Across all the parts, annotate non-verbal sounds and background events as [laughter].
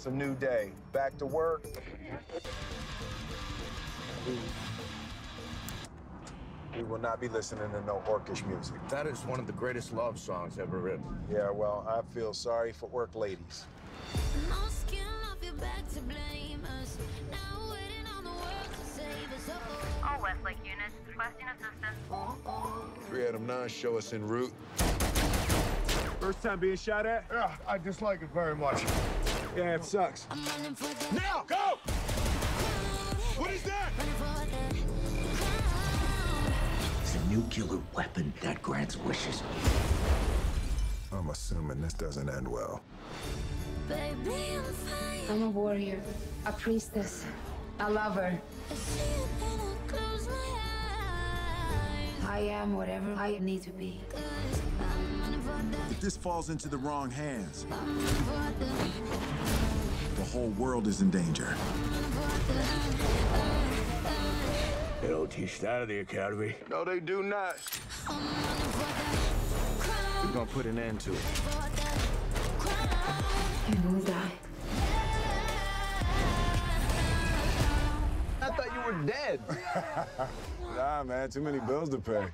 It's a new day. Back to work. We, we will not be listening to no orcish music. That is one of the greatest love songs ever written. Yeah, well, I feel sorry for work ladies. No skin off your back to blame us. Now waiting on the world to save us. Oh, All Westlake units requesting assistance. Three of them nuns show us en route. First time being shot at? Yeah, I dislike it very much. Yeah, it sucks. I'm running for the Now, go! What is that? running for the crown. It's a nuclear weapon that grants wishes. I'm assuming this doesn't end well. Baby, I'm. I'm a warrior, a priestess, a lover. I see it when I close my eyes. I am whatever I need to be. 'Cause I'm running for the, If this falls into the wrong hands, I'm running for the, the whole world is in danger. running for the. They don't teach that at the academy. No, they do not. I'm running for the crown. We're gonna put an end to it. For. You will die. I thought you were dead. [laughs] Nah, man, too many bills to pay.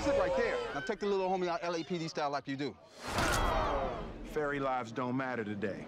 That's it right there. Now take the little homie out LAPD style like you do. Fairy lives don't matter today.